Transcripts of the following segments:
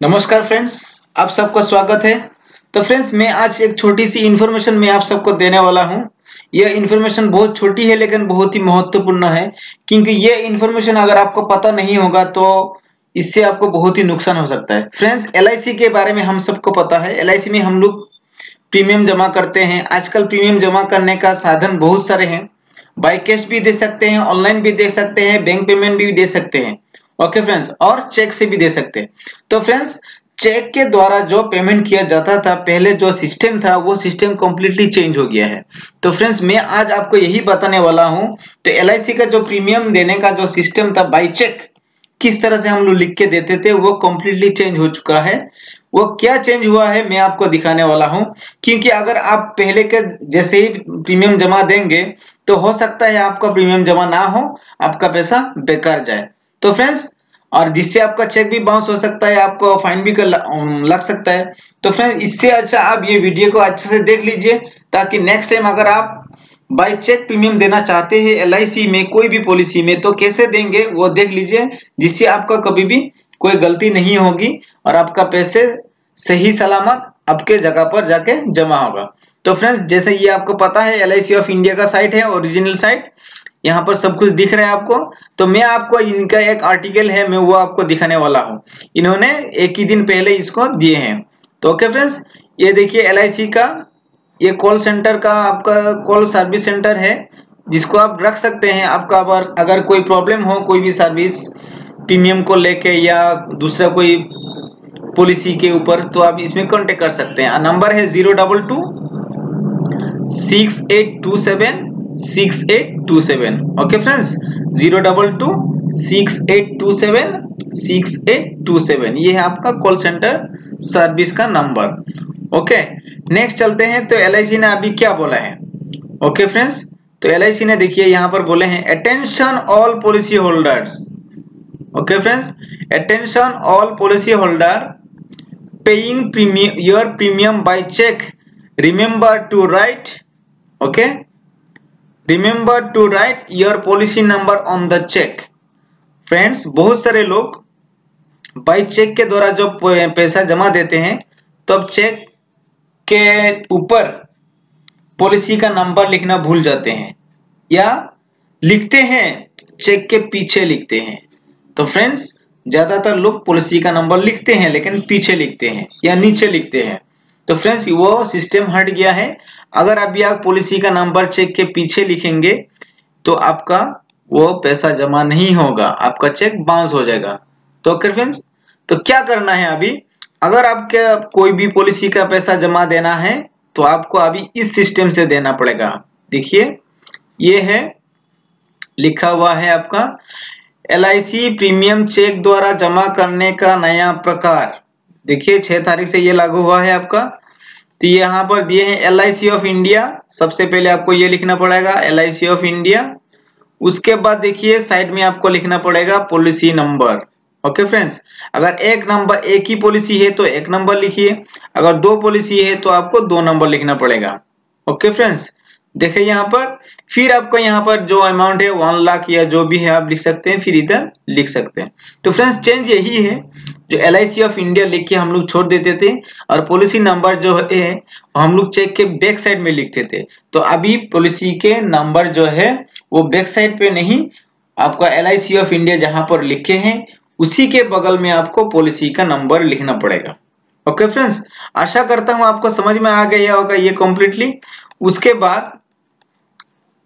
नमस्कार फ्रेंड्स, आप सबका स्वागत है। तो फ्रेंड्स, मैं आज एक छोटी सी इन्फॉर्मेशन मैं आप सबको देने वाला हूँ। यह इन्फॉर्मेशन बहुत छोटी है, लेकिन बहुत ही महत्वपूर्ण है, क्योंकि यह इन्फॉर्मेशन अगर आपको पता नहीं होगा तो इससे आपको बहुत ही नुकसान हो सकता है। फ्रेंड्स एलआईसी के बारे में हम सबको पता है। LIC में हम लोग प्रीमियम जमा करते हैं। आजकल प्रीमियम जमा करने का साधन बहुत सारे हैं। बाई कैश भी दे सकते हैं ऑनलाइन भी दे सकते हैं बैंक पेमेंट भी दे सकते हैं। ओके फ्रेंड्स और चेक से भी दे सकते हैं। तो फ्रेंड्स चेक के द्वारा जो पेमेंट किया जाता था, पहले जो सिस्टम था, वो सिस्टम कम्प्लीटली चेंज हो गया है। तो फ्रेंड्स मैं आज आपको यही बताने वाला हूँ तो एलआईसी का जो प्रीमियम देने का जो सिस्टम था बाई चेक किस तरह से हम लोग लिख के देते थे, वो कम्प्लीटली चेंज हो चुका है। वो क्या चेंज हुआ है, मैं आपको दिखाने वाला हूँ, क्योंकि अगर आप पहले के जैसे ही प्रीमियम जमा देंगे तो हो सकता है आपका प्रीमियम जमा ना हो, आपका पैसा बेकार जाए। तो फ्रेंड्स और जिससे आपका चेक भी बाउंस हो सकता है, आपको फाइन भी कर लग सकता है। तो फ्रेंड्स इससे अच्छा आप ये वीडियो को अच्छे से देख लीजिए, ताकि नेक्स्ट टाइम अगर आप बाई चेक प्रीमियम देना चाहते हैं एलआईसी में, कोई भी पॉलिसी में तो कैसे देंगे, वो देख लीजिए, जिससे आपका कभी भी कोई गलती नहीं होगी, और आपका पैसे सही सलामत आपके जगह पर जाके जमा होगा। तो फ्रेंड्स जैसे ये आपको पता है एल ऑफ़ इंडिया का साइट है ओरिजिनल साइट यहाँ पर सब कुछ दिख रहा है आपको? तो मैं आपको इनका एक आर्टिकल है, मैं वो आपको दिखाने वाला हूँ। इन्होंने एक ही दिन पहले इसको दिए हैं। तो ओके फ्रेंड्स ये देखिए एलआईसी का, ये कॉल सेंटर का आपका कॉल सर्विस सेंटर है, जिसको आप रख सकते हैं। आपका अगर कोई प्रॉब्लम हो, कोई भी सर्विस प्रीमियम को लेके या दूसरा कोई पॉलिसी के ऊपर तो आप इसमें कांटेक्ट कर सकते हैं। नंबर है zero double two six eight two seven six eight two seven okay friends zero double two six eight two seven six eight two seven ये है आपका कॉल सेंटर सर्विस का नंबर ओके नेक्स्ट चलते हैं। तो LIC ने अभी क्या बोला है? ओके फ्रेंड्स तो एलआईसी ने देखिए, यहाँ पर बोले हैं attention all policy holders okay friends attention all policy holder paying premium your premium by cheque remember to write okay remember to write your policy number on the cheque friends बहुत सारे लोग by check के द्वारा जो पैसा जमा देते हैं तो अब चेक के ऊपर पॉलिसी का नंबर लिखना भूल जाते हैं। या लिखते हैं चेक के पीछे लिखते हैं। तो फ्रेंड्स ज़्यादातर लोग पॉलिसी का नंबर लिखते हैं, लेकिन पीछे लिखते हैं, या नीचे लिखते हैं। तो फ्रेंड्स वो सिस्टम हट गया है। अगर अभी आप पॉलिसी का नंबर चेक के पीछे लिखेंगे तो आपका वो पैसा जमा नहीं होगा। आपका चेक बाउंस हो जाएगा। तो फ्रेंड्स तो क्या करना है अभी? अगर आपके कोई भी पॉलिसी का पैसा जमा देना है तो आपको अभी इस सिस्टम से देना पड़ेगा। देखिए, ये है, लिखा हुआ है आपका LIC प्रीमियम चेक द्वारा जमा करने का नया प्रकार। देखिए, छह तारीख से ये लागू हुआ है आपका। तो यहाँ पर दिए हैं एल ऑफ़ इंडिया सबसे पहले आपको ये लिखना पड़ेगा LIC ऑफ़ इंडिया उसके बाद देखिए, साइड में आपको लिखना पड़ेगा पॉलिसी नंबर ओके फ्रेंड्स अगर एक नंबर एक ही पॉलिसी है तो एक नंबर लिखिए। अगर दो पॉलिसी है तो आपको दो नंबर लिखना पड़ेगा। ओके फ्रेंड्स देखिए यहाँ पर। फिर आपको यहाँ पर जो अमाउंट है वन लाख या जो भी है, आप लिख सकते हैं, फिर इधर लिख सकते हैं। तो फ्रेंड्स चेंज यही है। जो एल ऑफ़ इंडिया लिख के हम लोग छोड़ देते थे और पॉलिसी नंबर जो है, हम लोग चेक के बैक साइड में लिखते थे। तो अभी पॉलिसी के नंबर जो है, वो बैक साइड पे नहीं, आपका L I C of India जहाँ पर लिखे हैं, उसी के बगल में आपको पॉलिसी का नंबर लिखना पड़ेगा। ओके फ्रेंड्स आशा करता हूँ आपको समझ में आ गया होगा ये कंप्लीटली उसके बाद,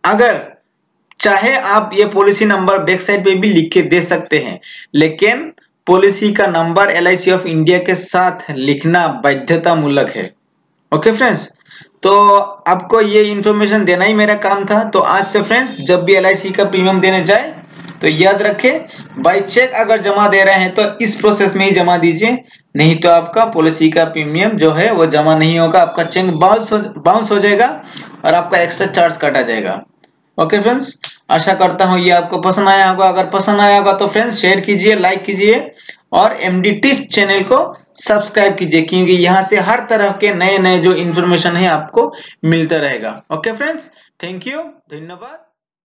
अगर चाहे आप ये पॉलिसी नंबर बैक साइड पे भी लिख के दे सकते हैं, लेकिन पॉलिसी का नंबर एलआईसी ऑफ़ इंडिया के साथ लिखना बाध्यता मूलक है। ओके फ्रेंड्स तो आपको ये इंफॉर्मेशन देना ही मेरा काम था। तो आज से फ्रेंड्स जब भी एलआईसी का प्रीमियम देने जाए तो याद रखें बाई चेक अगर जमा दे रहे हैं तो इस प्रोसेस में ही जमा दीजिए। नहीं तो आपका पॉलिसी का प्रीमियम जो है, वो जमा नहीं होगा। आपका चेक बाउंस हो बाउंस हो जाएगा और आपका एक्स्ट्रा चार्ज काटा जाएगा। ओके फ्रेंड्स आशा करता हूँ ये आपको पसंद आया होगा। अगर पसंद आया होगा तो फ्रेंड्स शेयर कीजिए लाइक कीजिए और एमडीटी चैनल को सब्सक्राइब कीजिए, क्योंकि यहाँ से हर तरह के नए नए जो इन्फॉर्मेशन है आपको मिलता रहेगा। ओके फ्रेंड्स थैंक यू धन्यवाद।